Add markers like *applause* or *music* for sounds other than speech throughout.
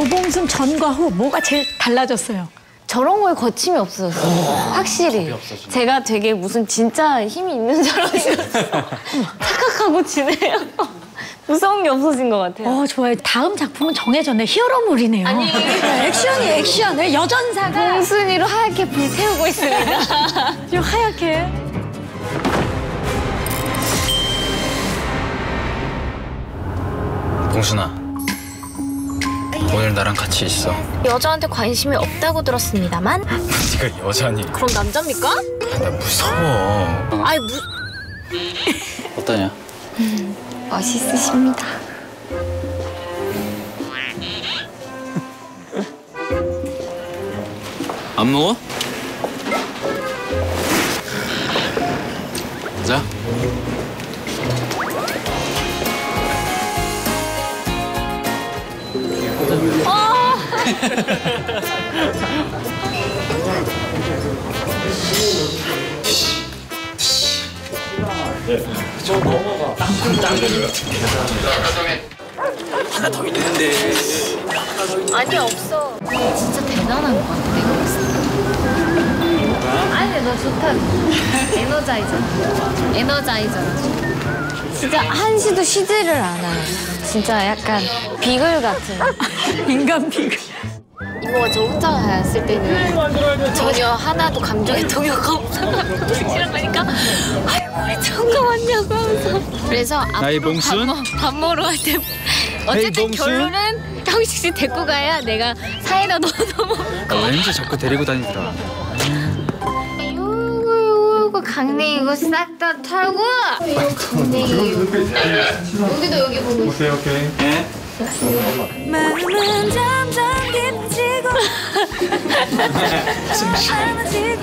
조봉순 전과 후 뭐가 제일 달라졌어요? 저런 거에 거침이 없어졌어요. 확실히. 제가 되게 무슨 진짜 힘이 있는 사람이었어. *laughs* 착각하고 지내요. 무서운 게 없어진 것 같아요. 어 좋아요. 다음 작품은 정해졌네. 히어로물이네요. 아니. 네, 액션이 액션. 네, 여전사가 봉순이로 하얗게 불태우고 있습니다. *laughs* 좀 하얗게. 봉순아 오늘 나랑 같이 있어 여자한테 관심이 없다고 들었습니다만 *laughs* 네가 여자니 그럼 남자입니까? 나 무서워 아이 무 어떠냐? 멋있으십니다. 안 먹어? 하나 더 있는데 아니 없어. 진짜 대단한 것 같아 내가 봤을 때. 아니 너 좋다. 에너자이저라. 에너자이저라. 진짜 한시도 쉬지를 않아요. 진짜 약간 비글 같은. *laughs* 인간 비글. 이모가 저 혼자 갔을 때는 전혀 하나도 감정의 동요가 도시락 가니까 아이고 우리 처음 왔냐고 하면서 그래서 나이 앞으로 봉순? 밥, 먹- 밥 먹으러 갈 때 어쨌든? 결론은 형식 씨 데리고 가야 내가 사이다 넣어서 먹고 아, 왠지 자꾸 데리고 다니더라 강냉이 이거 싹다 털고. 이거 강냉이 여기도 여기 보고 있어. 마음은 점점 깊어지고. 많아지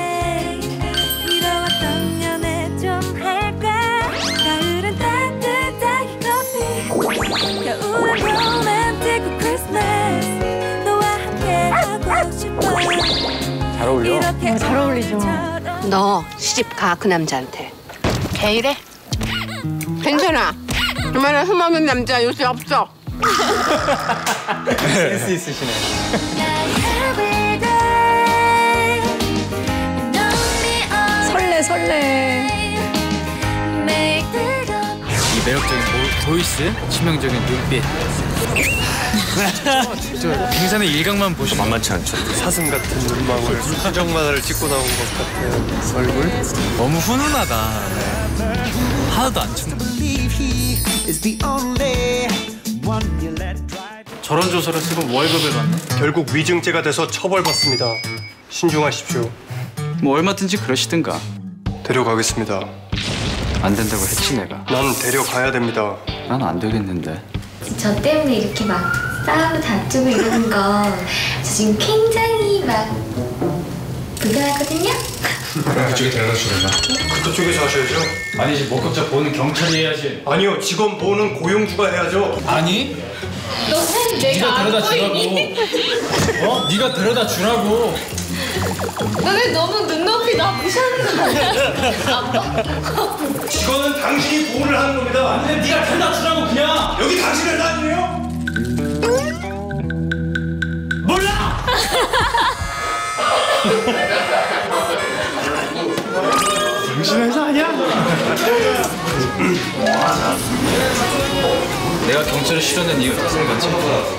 *laughs* *laughs* *laughs* 잘 어울려 어, 잘 어울리죠. 너 시집 가 그 남자한테. 개 이래? 괜찮아. 그만한 흠없는 남자 요새 없어. 설레 설레. 이 매력적인 보, 이스 치명적인 눈빛 저 빙산의 일각만 보시면 만만치 않죠. 사슴 같은 눈망울, 수정 만화를 찍고 나온 것 같아요. 얼굴? 너무 훈훈하다 네. 하나도 안 춥네 저런 조서를 쓰고 월급을 받네? 결국 위증죄가 돼서 처벌받습니다. 신중하십시오. 뭐 얼마든지 그러시든가 데려가겠습니다. 안 된다고 했지 내가 난 데려가야 됩니다. 난 안 되겠는데 저 때문에 이렇게 막 싸우고 다투고 이러는 거 저 지금 굉장히 막 불편하거든요? 그쪽에 데려다 주려나? 그쪽에서 하셔야죠. 아니지 목격자 보는 경찰이 해야지 아니요, 직원 보호는 고용주가 해야죠. 아니 너는 내가 안 데려다? 주라고 어? 네가 데려다 주라고 너왜 너무 눈높이 나 무시하는 거 아니야? 직원은 당신이 보호를 하는 겁니다. 근데 네가 데려다 주라고 그냥 여기 당신의 딸이에요? 몰라 내가 경찰을 실어낸 이유 자세히 같지?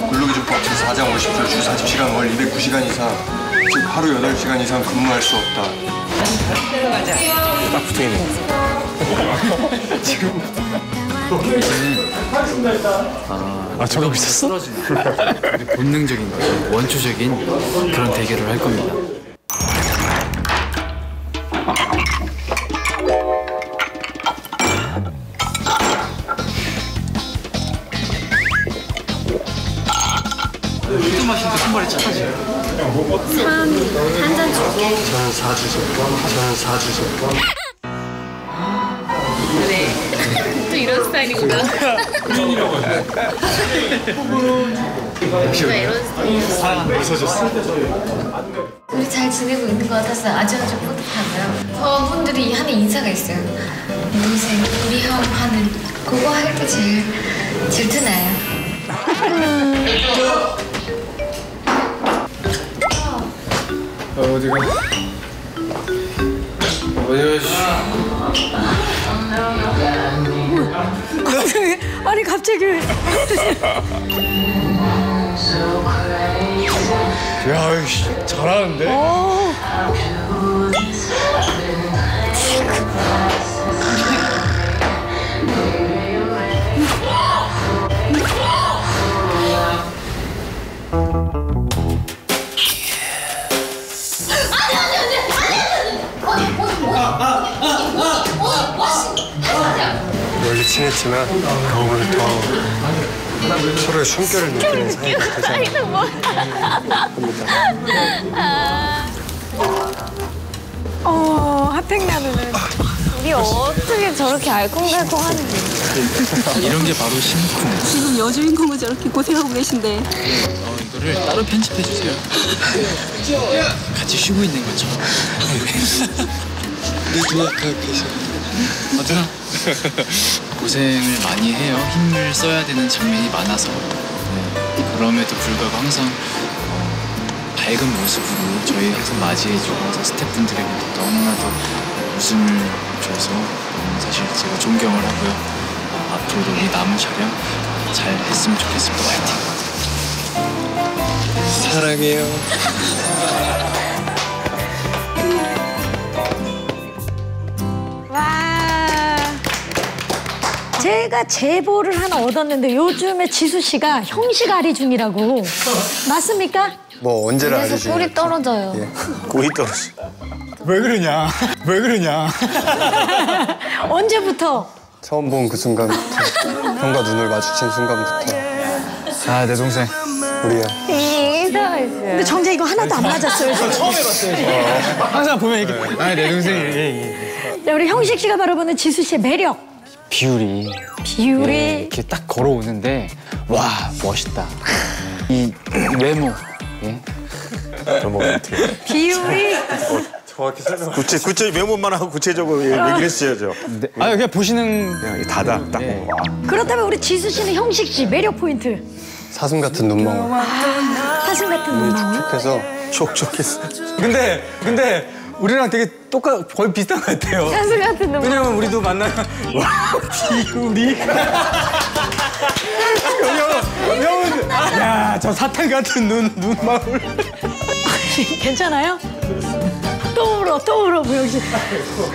근로기준법 제4장 50조 주 40시간 월 209시간 이상 즉 하루 8시간 이상 근무할 수 없다. 딱 붙어있네. 아 저러고 있었어? 본능적인 거, 원초적인 그런 대결을 할 겁니다 저는 4주 접견. 또 이런 스타일이구나. 내가 이런 스타일이었어. 우리 잘 지내고 있는 것 같아서 아주 아주 뿌듯하고요. 저분들이 하는 인사가 있어요. 동생 우리 형 하는 그거 할 때 제일 질투나요. 어디가? 어디가? 아니 갑자기 야, 씨, 잘하는데? 원 친했지만 오늘 더 서로의 숨결을 느끼는 사이가 되지 않나. 어 핫팩 나누는 우리 어떻게 저렇게 알콩달콩 하는지. 이런 게 바로 심쿵. 지금 여주인공은 저렇게 고생하고 계신데 어, 이거를 따로 편집해 주세요. 같이 쉬고 있는 것처럼. 내 누나가 계셔. 맞아. 고생을 많이 해요. 힘을 써야 되는 장면이 많아서. 네. 그럼에도 불구하고 항상 어, 밝은 모습으로 저희 항상 맞이해주고 스태프분들에게도 너무나도 웃음을 줘서 음, 사실 제가 존경을 하고요. 어, 앞으로도 우리 남은 촬영 잘 했으면 좋겠습니다. 화이팅! 사랑해요. *laughs* 제가 제보를 하나 얻었는데 요즘에 지수 씨가 형식 아리 중이라고 맞습니까? 뭐 언제나 그래서 알려주는 꿀이 떨어져요. 꿀이 떨어져. 왜 그러냐? 왜 그러냐? *laughs* 언제부터? 처음 본 그 순간부터 형과 눈을 마주친 순간부터 아, 내 동생. 이상했어요. 근데 정작 이거 하나도 안 맞았어요. 항상 보면 이렇게. 아, 내 동생. 예, 예. 자, 우리 형식 씨가 바라보는 지수 씨의 매력 비율이 비율이 예, 이렇게 딱 걸어오는데 와 멋있다. 이 외모 예. 비율이 정확히 설명. 구체 구체 메모만 하고 구체적으로 얘기를 했어야죠. 네. 아 그냥 보시는 그냥 다다 딱 보고 와. 그렇다면 우리 지수 씨는 형식 씨 매력 포인트 사슴 같은 눈망울. 사슴 같은 눈망울 촉촉해서 촉촉했어. 근데 근데 우리랑 되게 똑같 거의 비슷한 것 같아요. 사슴 같은 놈. 왜냐면 우리도 만나면 와 비율이 형은 형은 야저 사탕 같은 눈 눈망울 괜찮아요? 또 울어 또 울어 무영 씨.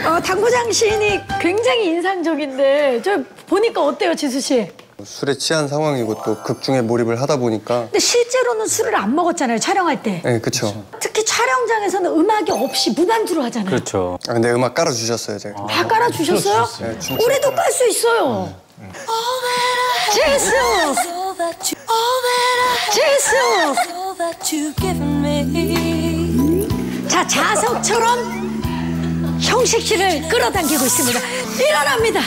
어, 당구장 시인이 굉장히 인상적인데 저 보니까 어때요 지수 씨? 술에 취한 상황이고 또 극중에 몰입을 하다 보니까 근데 실제로는 술을 안 먹었잖아요 촬영할 때. 네, 그쵸. 특히 촬영장에서는 음악이 없이 무반주로 하잖아요. 그렇죠. 아, 근데 음악 깔아주셨어요, 제가. 다 깔아주셨어요? 네, 춤 우리도 깔 수 있어요. 제수! 제수! 자, 자석처럼 형식 씨를 끌어당기고 있습니다. 일어납니다.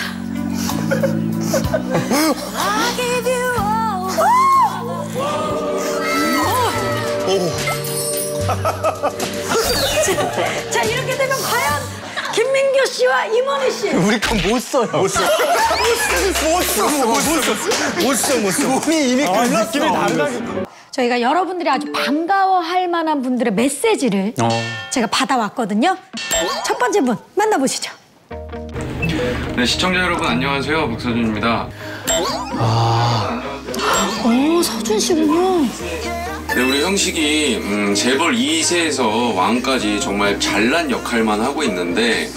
자, 이렇게 되면 과연 김민교 씨와 임원희 씨. 우리 건 못 써요. 못 써. 못 써 못써. 몸이 이미 끝났어. 느낌이 달라져. 저희가 여러분들이 아주 반가워할 만한 분들의 메시지를 제가 받아왔거든요. 첫 번째 분 만나보시죠. 네, 시청자 여러분 안녕하세요. 박서준입니다. 오, 서준 씨군요. 네, 우리 형식이 음, 재벌 2세에서 왕까지 정말 잘난 역할만 하고 있는데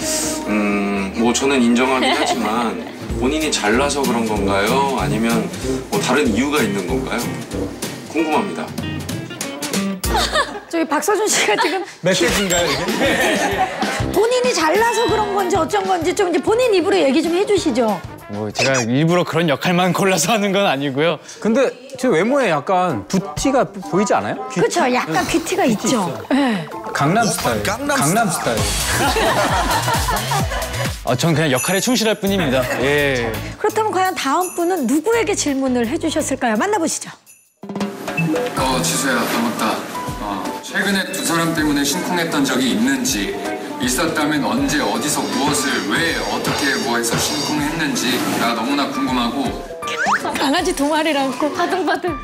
음, 뭐 저는 인정하긴 *laughs* 하지만 본인이 잘나서 그런 건가요? 아니면 뭐 다른 이유가 있는 건가요? 궁금합니다. *laughs* 저희 박서준 씨가 지금 메시지인가요 이게? *laughs* 본인이 잘나서 그런 건지 어쩐 건지 좀 이제 본인 입으로 얘기 좀 해주시죠. 뭐 제가 일부러 그런 역할만 골라서 하는 건 아니고요. 근데 제 외모에 약간 부티가 보이지 않아요? 그렇죠. 약간 부티가 있죠. 네. 강남 스타일. 강남, 스타일. *laughs* 아, 전 그냥 역할에 충실할 뿐입니다. 예. 그렇다면 과연 다음 분은 누구에게 질문을 해주셨을까요? 만나보시죠. 어, 지수야, 반갑다. 어, 최근에 두 사람 때문에 심쿵했던 적이 있는지 있었다면 언제 어디서 무엇을 왜 어떻게 뭐해서 심쿵했는지 나 너무나 궁금하고 강아지 두 안고 바둥바둥.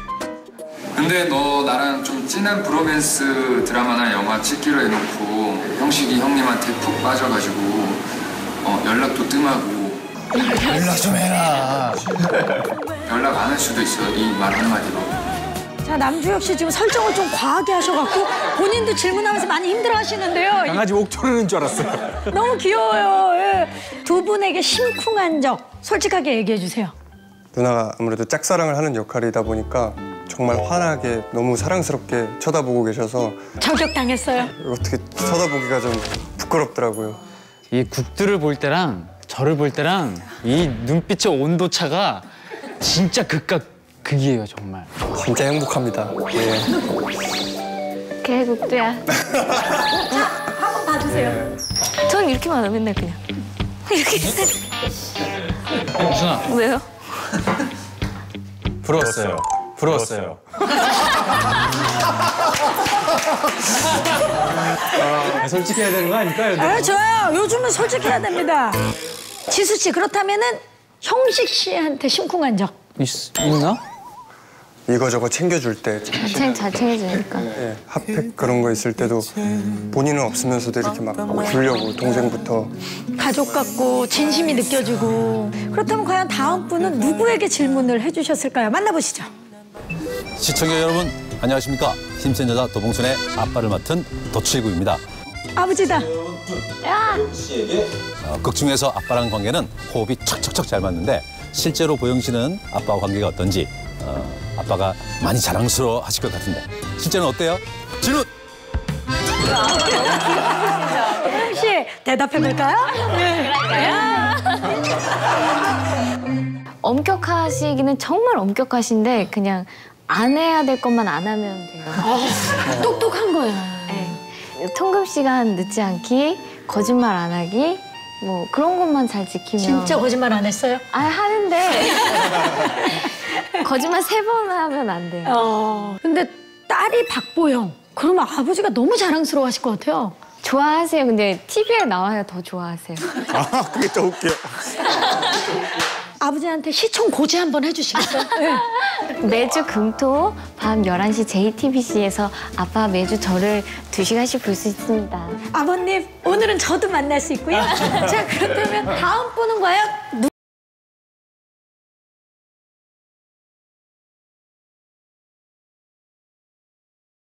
근데 너 나랑 좀 진한 브로맨스 드라마나 영화 찍기로 해놓고 형식이 형님한테 푹 빠져가지고 어, 연락도 뜸하고 연락 좀 해라. 연락 안 할 수도 있어 이 말 한마디로 자 남주혁 씨 지금 설정을 좀 과하게 하셔갖고 본인도 질문하면서 많이 힘들어하시는데요. 강아지 옥토르는 줄 알았어요. *laughs* 너무 귀여워요. 예. 두 분에게 심쿵한 적 솔직하게 얘기해 주세요. 누나가 아무래도 짝사랑을 하는 역할이다 보니까 정말 환하게 너무 사랑스럽게 쳐다보고 계셔서 저격당했어요. 어떻게 쳐다보기가 좀 부끄럽더라고요 이 국들을 볼 때랑 저를 볼 때랑 이 눈빛의 온도 차가 진짜 극과 극이에요 정말. 진짜 행복합니다 예. 개국두야. *laughs* 한번 봐주세요. 전 이렇게만 하면 맨날 그냥. *laughs* 이렇게. 유순아 왜요? 부러웠어요. 부러웠어요. 아, 솔직해야 되는 거 아닐까요? 아 좋아요. 요즘은 솔직해야 됩니다. 지수 씨 그렇다면은 형식 씨한테 심쿵한 적. 있, 있나? 이거저거 챙겨줄 때 챙, 잘 챙겨주니까. 예, 핫팩 그런 거 있을 때도 본인은 없으면서도 이렇게 막 주려고 동생부터 가족 같고 진심이 느껴지고 그렇다면 과연 다음 분은 누구에게 질문을 해주셨을까요? 만나보시죠. 시청자 여러분 안녕하십니까 힘센 여자 도봉순의 아빠를 맡은 도칠구입니다 아버지다. 어, 극 중에서 아빠랑 관계는 호흡이 척척척 잘 맞는데 실제로 보영 씨는 아빠와 관계가 어떤지 어, 아빠가 많이 자랑스러워 하실 것 같은데 실제는 어때요? 혜영 씨 대답해 볼까요? 네. 엄격하시기는 정말 엄격하신데 그냥 안 해야 될 것만 안 하면 돼요. 똑똑한 거야. 네. 통금 시간 늦지 않기, 거짓말 안 하기, 뭐 그런 것만 잘 지키면. 진짜 거짓말 안 했어요? 아 하는데 *laughs* 거짓말 세 번 하면 안 돼요. 어. 근데 딸이 박보영. 그러면 아버지가 너무 자랑스러워 하실 것 같아요. 좋아하세요. 근데 TV에 나와야 더 좋아하세요. 아, 그게 또 웃겨. 아버지한테 시청 고지 한번 해주시겠어요? *laughs* 네. 매주 금토 밤 11시 JTBC에서 아빠 매주 저를 두시간씩 볼 수 있습니다. 아버님 오늘은 저도 만날 수 있고요. 자 그렇다면 다음 분은 과연